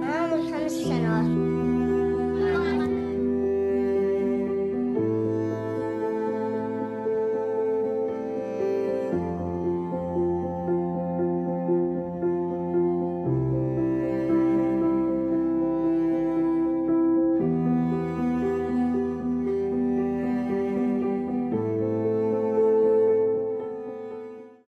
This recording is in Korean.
Vamos, vamos, senhor.